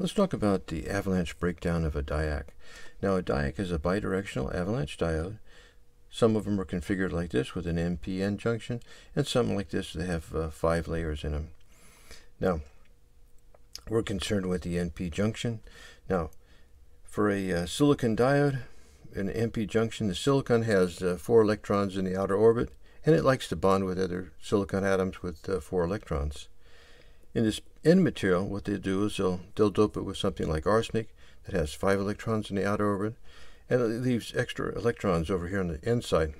let's talk about the avalanche breakdown of a diac. Now a diac is a bidirectional avalanche diode. Some of them are configured like this with an NPN junction, and some like this they have uh, five layers in them. Now, we're concerned with the NP junction. Now, for a uh, silicon diode, an NP junction, the silicon has uh, four electrons in the outer orbit, and it likes to bond with other silicon atoms with uh, four electrons. In this N material, what they do is they'll, they'll dope it with something like arsenic that has five electrons in the outer orbit, and it leaves extra electrons over here on the N side.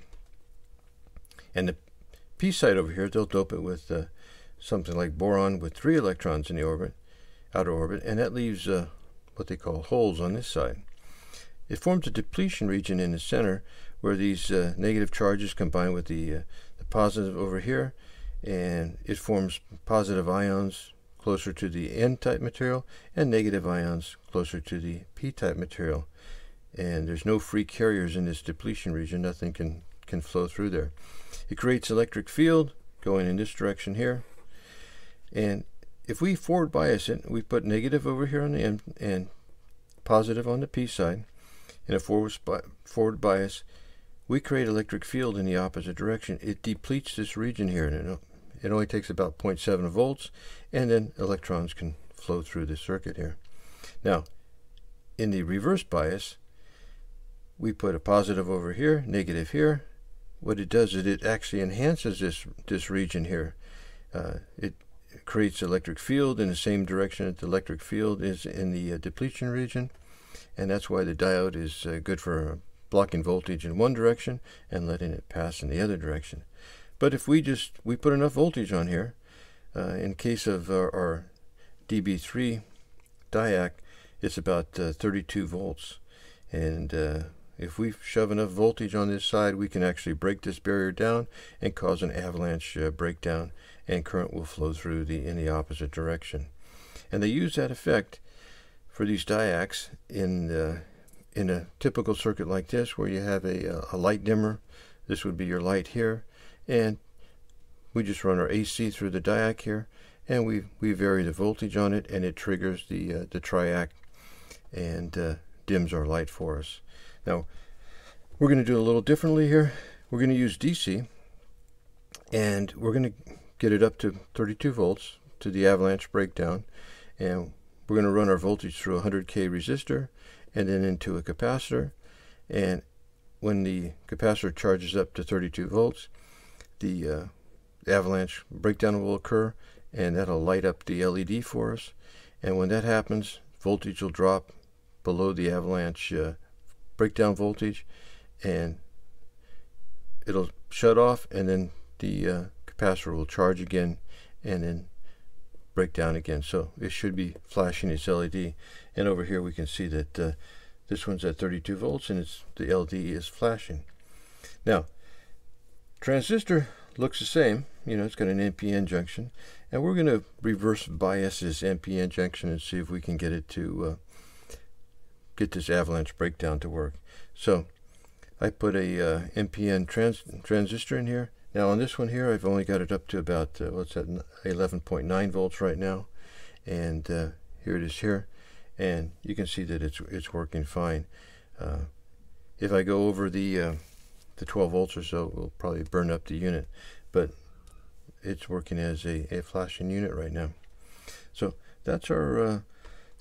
And the P side over here, they'll dope it with uh, something like boron with three electrons in the orbit, outer orbit, and that leaves uh, what they call holes on this side. It forms a depletion region in the center where these uh, negative charges combine with the, uh, the positive over here, and it forms positive ions closer to the N-type material and negative ions closer to the P-type material. And there's no free carriers in this depletion region. Nothing can, can flow through there. It creates electric field going in this direction here. And if we forward bias it, we put negative over here on the N and positive on the P side, in a forward, forward bias, we create electric field in the opposite direction. It depletes this region here, it only takes about 0.7 volts, and then electrons can flow through the circuit here. Now, in the reverse bias, we put a positive over here, negative here. What it does is it actually enhances this, this region here. Uh, it creates electric field in the same direction that the electric field is in the uh, depletion region. And that's why the diode is uh, good for blocking voltage in one direction and letting it pass in the other direction. But if we just, we put enough voltage on here, uh, in case of our, our DB3 diac, it's about uh, 32 volts. And uh, if we shove enough voltage on this side, we can actually break this barrier down and cause an avalanche uh, breakdown, and current will flow through the in the opposite direction. And they use that effect for these diacs in uh, in a typical circuit like this, where you have a, a light dimmer. This would be your light here, and we just run our AC through the diac here, and we we vary the voltage on it, and it triggers the uh, the triac and uh, dims our light for us. Now, we're going to do it a little differently here. We're going to use DC, and we're going to get it up to 32 volts to the avalanche breakdown. And we're going to run our voltage through a 100K resistor and then into a capacitor. And when the capacitor charges up to 32 volts, the uh, avalanche breakdown will occur and that'll light up the LED for us. And when that happens, voltage will drop below the avalanche uh, breakdown voltage and it'll shut off and then the uh, capacitor will charge again and then break down again. So it should be flashing its LED. And over here we can see that uh, this one's at 32 volts and it's the LED is flashing. Now, transistor looks the same. You know, it's got an NPN junction. And we're going to reverse bias this NPN junction and see if we can get it to uh, get this avalanche breakdown to work. So I put a uh, NPN trans transistor in here. Now on this one here, I've only got it up to about, uh, what's that, 11.9 volts right now. And uh, here it is here. And you can see that it's, it's working fine. Uh, if I go over the, uh, the 12 volts or so, we'll probably burn up the unit. But it's working as a, a flashing unit right now. So that's our uh,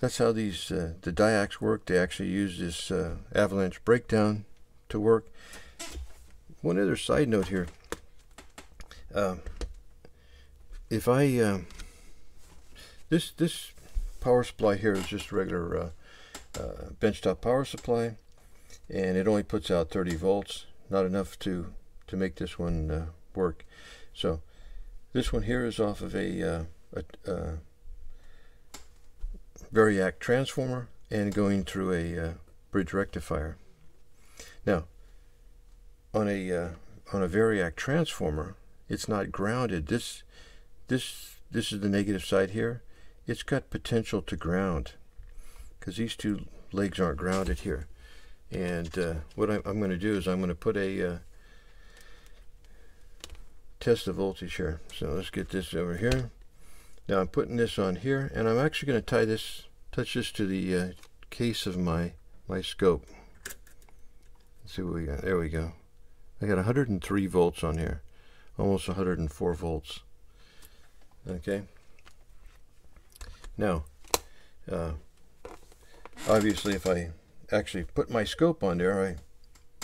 that's how these uh, the diacs work. They actually use this uh, avalanche breakdown to work. One other side note here. Uh, if I um, this this power supply here is just regular uh, uh, benchtop power supply, and it only puts out 30 volts. Not enough to to make this one uh, work. So this one here is off of a, a, a variac transformer and going through a uh, bridge rectifier. Now, on a uh, on a variac transformer, it's not grounded. This this this is the negative side here. It's got potential to ground because these two legs aren't grounded here. And uh, what I'm, going to do is I'm going to put a uh, test the voltage here. So let's get this over here. Now I'm putting this on here, and I'm actually going to tie this touch this to the uh, case of my my scope. Let's see what we got. There we go. I got 103 volts on here, almost 104 volts. Okay. Now, uh, obviously, if I actually put my scope on there, I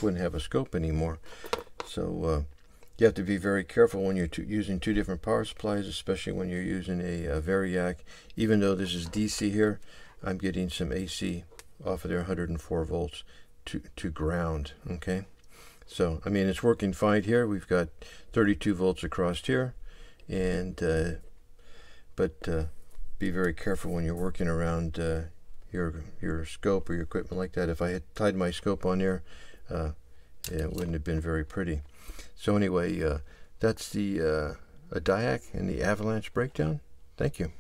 wouldn't have a scope anymore. So uh, you have to be very careful when you're using two different power supplies, especially when you're using a, a Variac. Even though this is DC here, I'm getting some AC off of there, 104 volts to, to ground, okay? So, I mean, it's working fine here. We've got 32 volts across here, and, uh, but uh, be very careful when you're working around uh, your, your scope or your equipment like that. If I had tied my scope on there, uh, it wouldn't have been very pretty. So anyway, uh, that's the uh, a DIAC and the avalanche breakdown. Thank you.